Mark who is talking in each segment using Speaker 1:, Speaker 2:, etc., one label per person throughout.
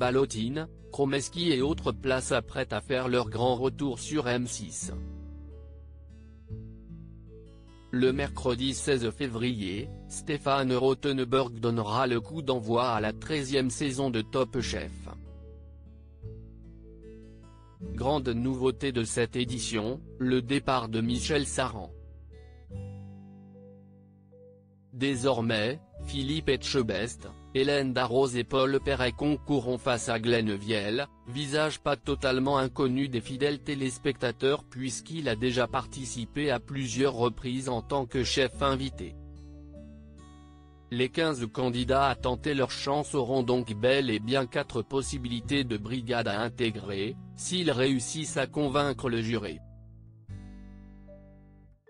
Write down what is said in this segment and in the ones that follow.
Speaker 1: Balotine, Kromeski et autres places s'apprêtent à faire leur grand retour sur M6. Le mercredi 16 février, Stéphane Rothenberg donnera le coup d'envoi à la 13e saison de Top Chef. Grande nouveauté de cette édition, le départ de Michel Saran. Désormais, Philippe Etchebest, Hélène Darroze et Paul Perret concourront face à Glenn Viel, visage pas totalement inconnu des fidèles téléspectateurs puisqu'il a déjà participé à plusieurs reprises en tant que chef invité. Les 15 candidats à tenter leur chance auront donc bel et bien 4 possibilités de brigade à intégrer, s'ils réussissent à convaincre le jury.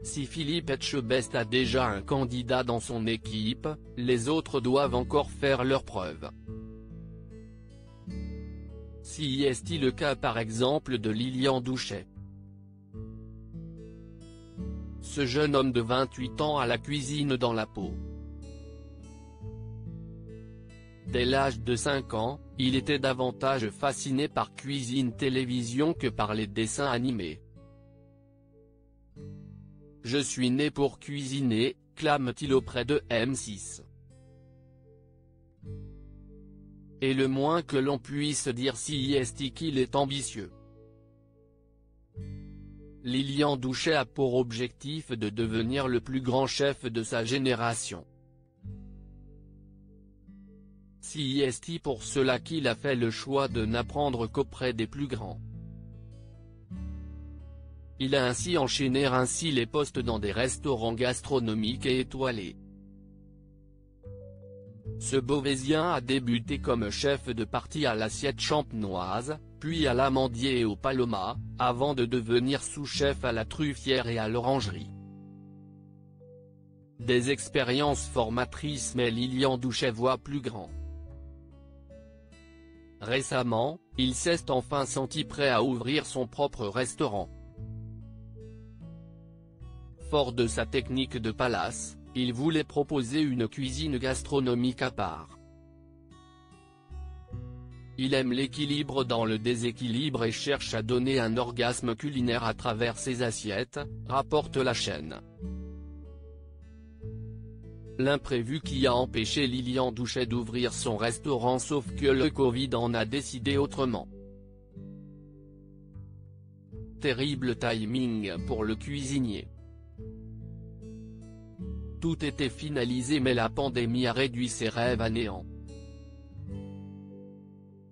Speaker 1: Si Philippe Etchebest a déjà un candidat dans son équipe, les autres doivent encore faire leurs preuves. Si est le cas par exemple de Lilian Douchet. Ce jeune homme de 28 ans a la cuisine dans la peau. Dès l'âge de 5 ans, il était davantage fasciné par cuisine télévision que par les dessins animés. Je suis né pour cuisiner, clame-t-il auprès de M6. Et le moins que l'on puisse dire si est qu'il est ambitieux. Lilian Douchet a pour objectif de devenir le plus grand chef de sa génération. Si est pour cela qu'il a fait le choix de n'apprendre qu'auprès des plus grands. Il a ainsi enchaîné ainsi les postes dans des restaurants gastronomiques et étoilés. Ce Beauvaisien a débuté comme chef de partie à l'assiette champenoise, puis à l'amandier et au paloma, avant de devenir sous-chef à la truffière et à l'orangerie. Des expériences formatrices mais Lilian Douchet plus grand. Récemment, il s'est enfin senti prêt à ouvrir son propre restaurant. Fort de sa technique de palace, il voulait proposer une cuisine gastronomique à part. Il aime l'équilibre dans le déséquilibre et cherche à donner un orgasme culinaire à travers ses assiettes, rapporte la chaîne. L'imprévu qui a empêché Lilian Douchet d'ouvrir son restaurant sauf que le Covid en a décidé autrement. Terrible timing pour le cuisinier. Tout était finalisé mais la pandémie a réduit ses rêves à néant.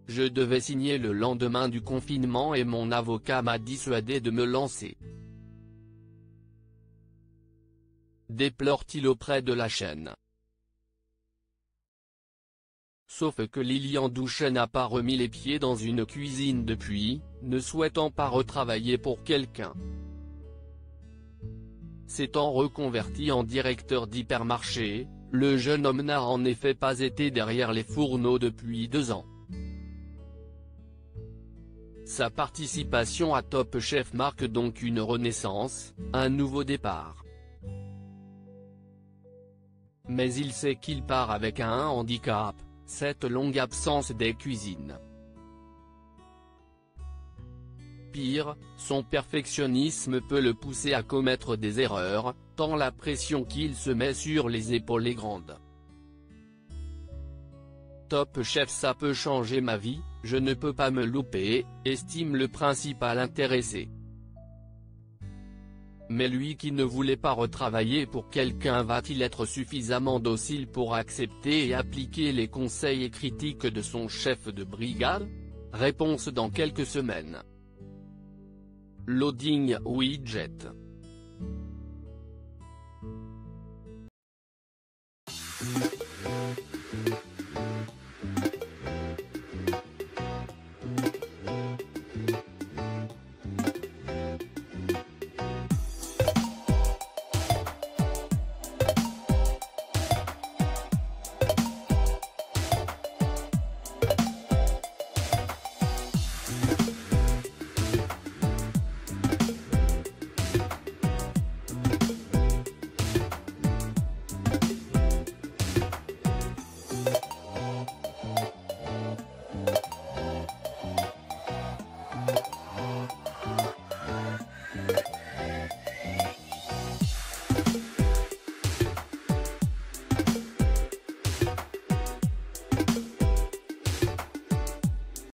Speaker 1: Je devais signer le lendemain du confinement et mon avocat m'a dissuadé de me lancer. Déplore-t-il auprès de la chaîne? Sauf que Lilian Douchet n'a pas remis les pieds dans une cuisine depuis, ne souhaitant pas retravailler pour quelqu'un. S'étant reconverti en directeur d'hypermarché, le jeune homme n'a en effet pas été derrière les fourneaux depuis deux ans. Sa participation à Top Chef marque donc une renaissance, un nouveau départ. Mais il sait qu'il part avec un handicap, cette longue absence des cuisines. Son perfectionnisme peut le pousser à commettre des erreurs, tant la pression qu'il se met sur les épaules est grande. Top Chef ça peut changer ma vie, je ne peux pas me louper, estime le principal intéressé. Mais lui qui ne voulait pas retravailler pour quelqu'un va-t-il être suffisamment docile pour accepter et appliquer les conseils et critiques de son chef de brigade? Réponse dans quelques semaines. Loading widget.